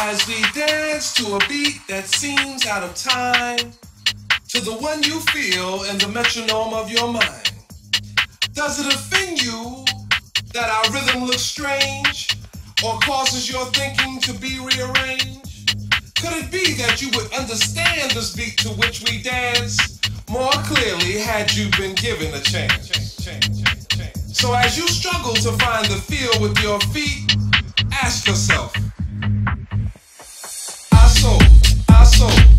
As we dance to a beat that seems out of time, to the one you feel in the metronome of your mind. Does it offend you that our rhythm looks strange or causes your thinking to be rearranged? Could it be that you would understand this beat to which we dance more clearly had you been given a chance? So as you struggle to find the feel with your feet, ask yourself, soul,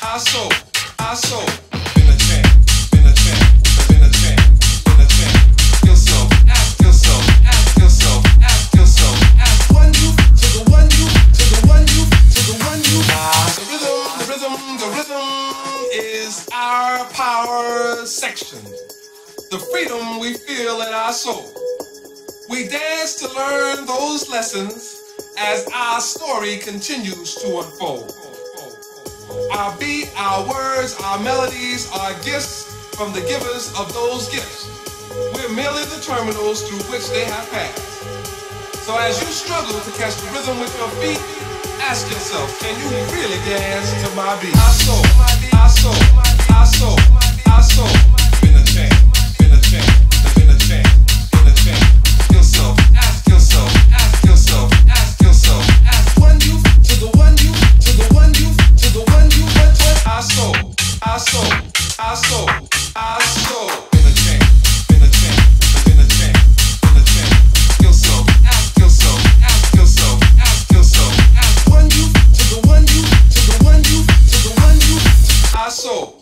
I soul, I soul. Been a chain, been a chain, been a chain, been a chain. Yourself, ask yourself, ask yourself, ask yourself. Ask one you to the one you to the one you to the one you. Ah, the rhythm, the rhythm, the rhythm is our power section. The freedom we feel in our soul. We dance to learn those lessons as our story continues to unfold. Our beat, our words, our melodies are gifts from the givers of those gifts. We're merely the terminals through which they have passed. So as you struggle to catch the rhythm with your feet, ask yourself, can you really dance to my beat? I soul, I soul, I soul, I a I soul, I soul, I soul. Been a chain, been a chain, been a chain, been a chain. Ask yourself, ask yourself, ask yourself. Ask one you to the one you to the one you to the one you. I soul,